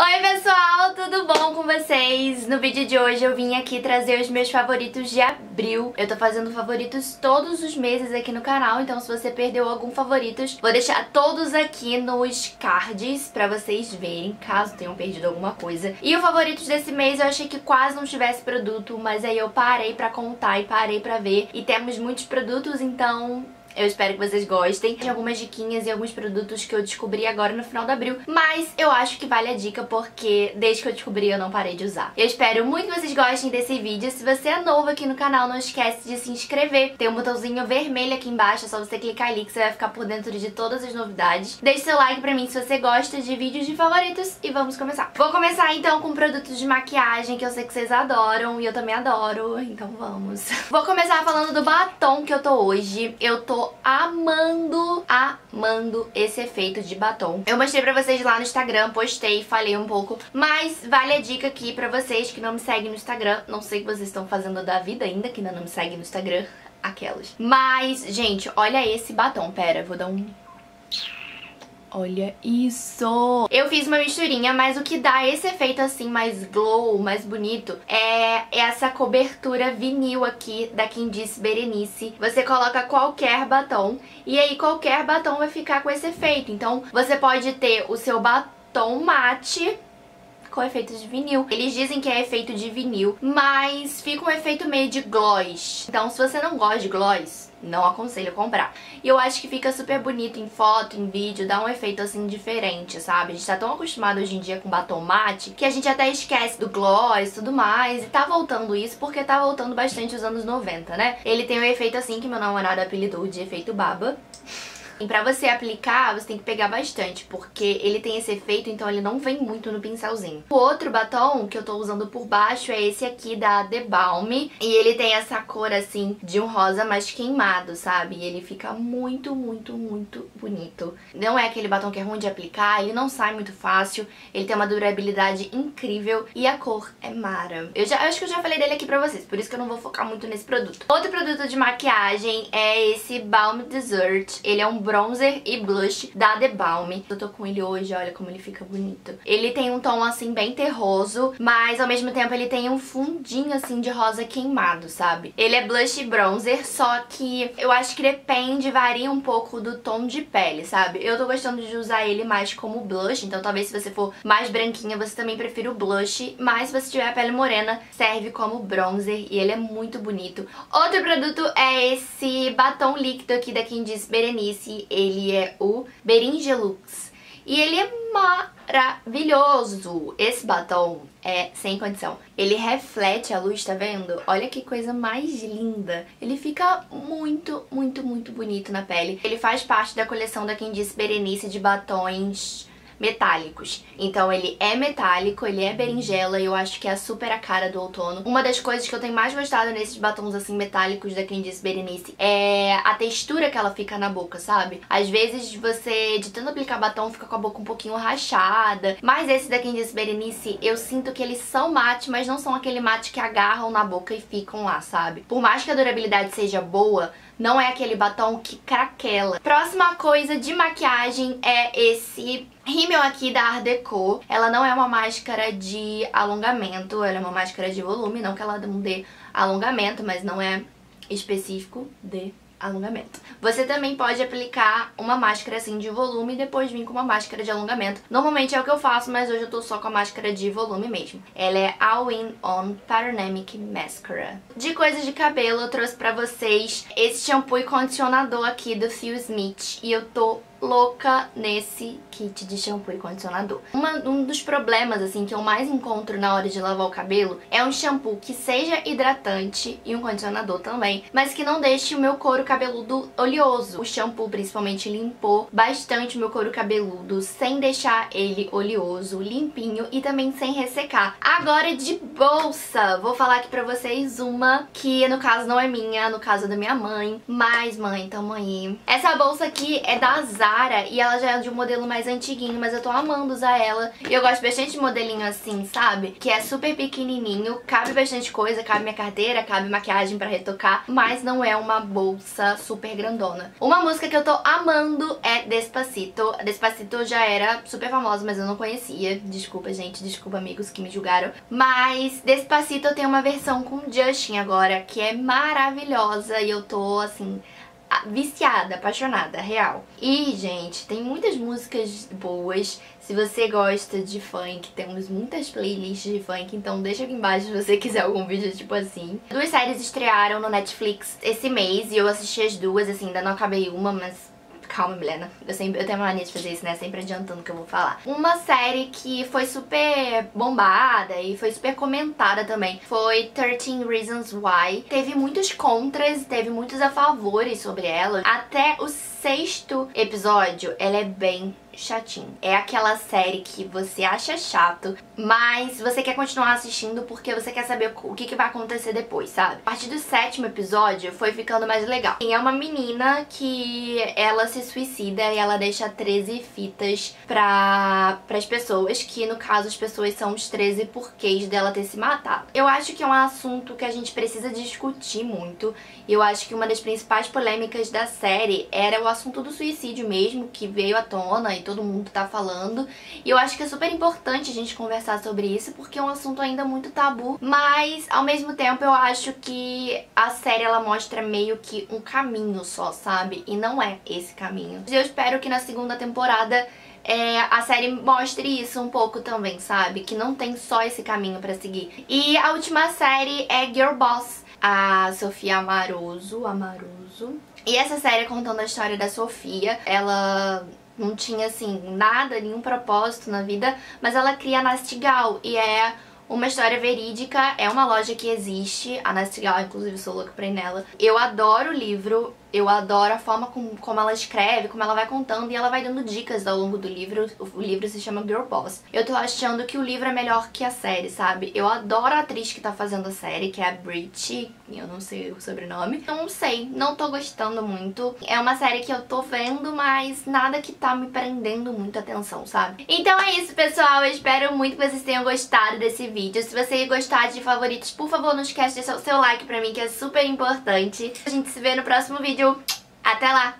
Oi pessoal, tudo bom com vocês? No vídeo de hoje eu vim aqui trazer os meus favoritos de abril. Eu tô fazendo favoritos todos os meses aqui no canal, então se você perdeu algum favoritos, vou deixar todos aqui nos cards pra vocês verem, caso tenham perdido alguma coisa. E o favoritos desse mês eu achei que quase não tivesse produto, mas aí eu parei pra contar e parei pra ver. E temos muitos produtos, então eu espero que vocês gostem. Tem algumas diquinhas e alguns produtos que eu descobri agora no final de abril, mas eu acho que vale a dica porque desde que eu descobri eu não parei de usar. Eu espero muito que vocês gostem desse vídeo. Se você é novo aqui no canal, não esquece de se inscrever. Tem um botãozinho vermelho aqui embaixo, é só você clicar ali que você vai ficar por dentro de todas as novidades. Deixe seu like pra mim se você gosta de vídeos de favoritos e vamos começar. Vou começar então com produtos de maquiagem que eu sei que vocês adoram e eu também adoro, então vamos. Vou começar falando do batom que eu tô hoje. Eu tô amando, amando esse efeito de batom. Eu mostrei pra vocês lá no Instagram, postei, falei um pouco, mas vale a dica aqui pra vocês que não me seguem no Instagram. Não sei o que vocês estão fazendo da vida ainda, que ainda não me seguem no Instagram. Aquelas. Mas, gente, olha esse batom. Pera, vou dar um Olha isso! Eu fiz uma misturinha, mas o que dá esse efeito assim mais glow, mais bonito, é essa cobertura vinil aqui da Disse Berenice. Você coloca qualquer batom e aí qualquer batom vai ficar com esse efeito. Então você pode ter o seu batom mate com efeito de vinil. Eles dizem que é efeito de vinil, mas fica um efeito meio de gloss. Então se você não gosta de gloss, não aconselho comprar. E eu acho que fica super bonito em foto, em vídeo, dá um efeito assim diferente, sabe? A gente tá tão acostumado hoje em dia com batom mate que a gente até esquece do gloss e tudo mais. E tá voltando isso porque tá voltando bastante os anos 90, né? Ele tem um efeito assim que meu namorado apelidou de efeito baba. E pra você aplicar, você tem que pegar bastante, porque ele tem esse efeito, então ele não vem muito no pincelzinho. O outro batom que eu tô usando por baixo é esse aqui da The Balm. E ele tem essa cor, assim, de um rosa mais queimado, sabe? E ele fica muito, muito, muito bonito. Não é aquele batom que é ruim de aplicar, ele não sai muito fácil, ele tem uma durabilidade incrível e a cor é mara. Eu, já, eu acho que eu já falei dele aqui pra vocês, por isso que eu não vou focar muito nesse produto. Outro produto de maquiagem é esse Balm Dessert. Ele é um bronzer e blush da The Balm. Eu tô com ele hoje, olha como ele fica bonito. Ele tem um tom assim bem terroso, mas ao mesmo tempo ele tem um fundinho assim de rosa queimado, sabe? Ele é blush e bronzer, só que eu acho que depende, varia um pouco do tom de pele, sabe? Eu tô gostando de usar ele mais como blush, então talvez se você for mais branquinha, você também prefira o blush, mas se você tiver a pele morena, serve como bronzer e ele é muito bonito. Outro produto é esse batom líquido aqui da Quem Diz Ele é o Beringelux. E ele é maravilhoso. Esse batom é sem condição. Ele reflete a luz, tá vendo? Olha que coisa mais linda. Ele fica muito, muito, muito bonito na pele. Ele faz parte da coleção da Quem Disse Berenice de batons metálicos. Então ele é metálico, ele é berinjela e eu acho que é super a cara do outono. Uma das coisas que eu tenho mais gostado nesses batons assim metálicos da Disse Berenice é a textura que ela fica na boca, sabe? Às vezes você, de tanto aplicar batom, fica com a boca um pouquinho rachada. Mas esse da Disse Berenice, eu sinto que eles são mate, mas não são aquele mate que agarram na boca e ficam lá, sabe? Por mais que a durabilidade seja boa, não é aquele batom que craquela. Próxima coisa de maquiagem é esse rímel aqui da Art Deco. Ela não é uma máscara de alongamento, ela é uma máscara de volume, não que ela não dê alongamento, mas não é específico de alongamento. Você também pode aplicar uma máscara assim de volume e depois vir com uma máscara de alongamento. Normalmente é o que eu faço, mas hoje eu tô só com a máscara de volume mesmo. Ela é All In On Panoramic Mascara. De coisas de cabelo, eu trouxe pra vocês esse shampoo e condicionador aqui do Phil Smith. E eu tô louca nesse kit de shampoo e condicionador. Uma, um dos problemas, assim, que eu mais encontro na hora de lavar o cabelo é um shampoo que seja hidratante e um condicionador também, mas que não deixe o meu couro cabeludo oleoso. O shampoo, principalmente, limpou bastante o meu couro cabeludo, sem deixar ele oleoso, limpinho e também sem ressecar. Agora, de bolsa, vou falar aqui pra vocês uma que, no caso, não é minha, no caso é da minha mãe, mas, mãe, tamo aí. Essa bolsa aqui é da Zara E ela já é de um modelo mais antiguinho, mas eu tô amando usar ela. E eu gosto bastante de modelinho assim, sabe? Que é super pequenininho, cabe bastante coisa, cabe minha carteira, cabe maquiagem pra retocar, mas não é uma bolsa super grandona. Uma música que eu tô amando é Despacito. Despacito já era super famosa, mas eu não conhecia. Desculpa, gente, desculpa amigos que me julgaram. Mas Despacito tem uma versão com Justin agora, que é maravilhosa e eu tô assim viciada, apaixonada, real. E, gente, tem muitas músicas boas. Se você gosta de funk, temos muitas playlists de funk, então deixa aqui embaixo se você quiser algum vídeo tipo assim. Duas séries estrearam no Netflix esse mês e eu assisti as duas, assim, ainda não acabei uma, mas Calma, Milena. Eu, sempre, eu tenho uma mania de fazer isso, né? Sempre adiantando o que eu vou falar. Uma série que foi super bombada e foi super comentada também foi 13 Reasons Why. Teve muitos contras, teve muitos a favores sobre ela. Até o sexto episódio, ela é bem chatinho. É aquela série que você acha chato, mas você quer continuar assistindo porque você quer saber o que, que vai acontecer depois, sabe? A partir do sétimo episódio foi ficando mais legal. É uma menina que ela se suicida e ela deixa 13 fitas para as pessoas, que no caso as pessoas são os 13 porquês dela ter se matado. Eu acho que é um assunto que a gente precisa discutir muito. E eu acho que uma das principais polêmicas da série era o assunto do suicídio mesmo, que veio à tona e todo mundo tá falando. E eu acho que é super importante a gente conversar sobre isso, porque é um assunto ainda muito tabu. Mas, ao mesmo tempo, eu acho que a série, ela mostra meio que um caminho só, sabe? E não é esse caminho. Eu espero que na segunda temporada é, a série mostre isso um pouco também, sabe? Que não tem só esse caminho pra seguir. E a última série é Girl Boss. A Sofia Amaroso, Amaroso. E essa série contando a história da Sofia. Ela não tinha assim nada, nenhum propósito na vida, mas ela cria a Nastigal e é uma história verídica, é uma loja que existe, a Nastigal, inclusive sou louca pra ir nela. Eu adoro o livro, eu adoro a forma com, como ela escreve, como ela vai contando e ela vai dando dicas ao longo do livro. O livro se chama Girl Boss. Eu tô achando que o livro é melhor que a série, sabe? Eu adoro a atriz que tá fazendo a série, que é a Brit, eu não sei o sobrenome. Não sei, não tô gostando muito. É uma série que eu tô vendo, mas nada que tá me prendendo muito atenção, sabe? Então é isso, pessoal. Eu espero muito que vocês tenham gostado desse vídeo. Se você gostar de favoritos, por favor, não esquece de deixar o seu like pra mim, que é super importante. A gente se vê no próximo vídeo vídeo. Até lá!